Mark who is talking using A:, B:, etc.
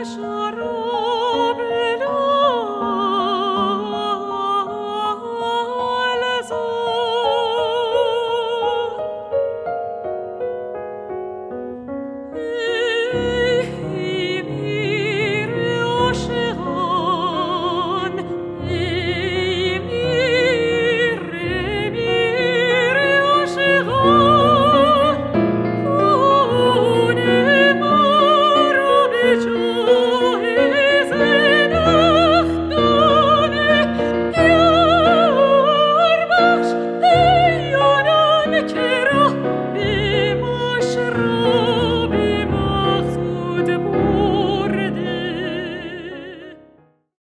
A: așa